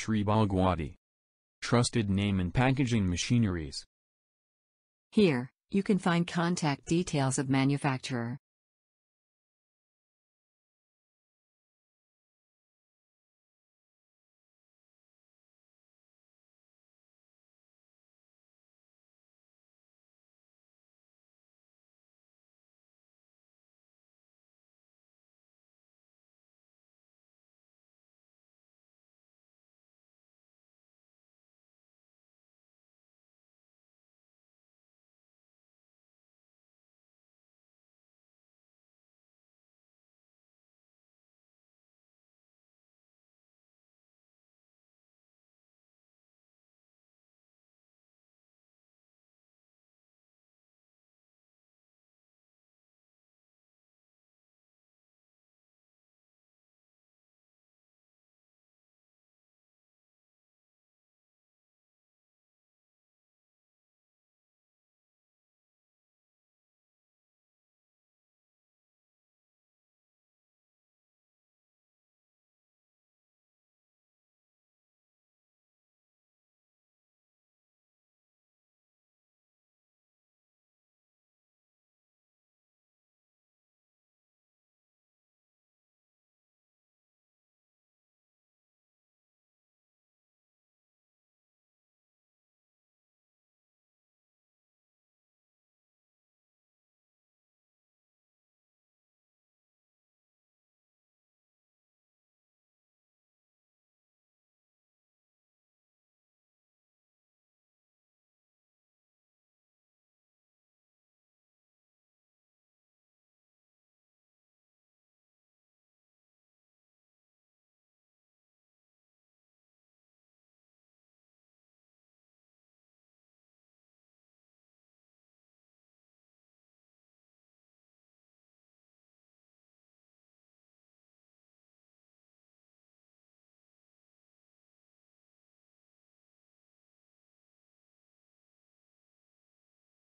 Shree Bhagwati. Trusted name in packaging machineries. Here, you can find contact details of manufacturer.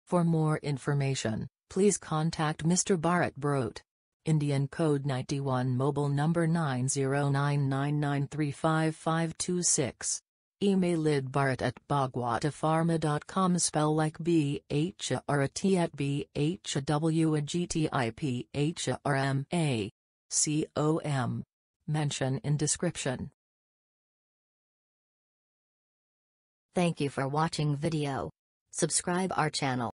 For more information, please contact Mr. Bharat Brote. Indian code 91 mobile number 9099935526. Email lidbharat at bhagwatipharma.com spell like B H R A T at B H W A G T I P H R M A C O M. Mention in description. Thank you for watching video. Subscribe our channel.